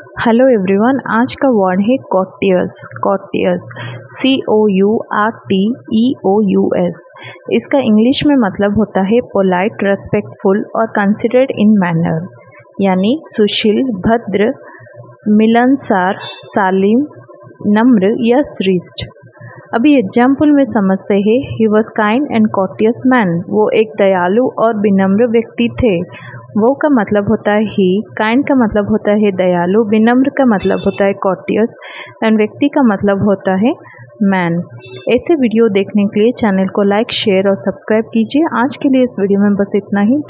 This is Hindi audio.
हेलो एवरीवन आज का वर्ड है courteous courteous C O U R T E O U S इसका इंग्लिश में मतलब होता है पोलाइट रेस्पेक्टफुल और कंसिडर्ड इन मैनर यानी सुशील, भद्र, मिलनसार, सालिम, नम्र या श्रेष्ठ. अभी एग्ज़ाम्पल में समझते हैं he was kind and cautious man वो एक दयालु और विनम्र व्यक्ति थे. वो का मतलब होता है ही काइंड का मतलब होता है दयालु, विनम्र का मतलब होता है कॉटियस एंड व्यक्ति का मतलब होता है मैन ऐसे वीडियो देखने के लिए चैनल को लाइक शेयर और सब्सक्राइब कीजिए। आज के लिए इस वीडियो में बस इतना ही।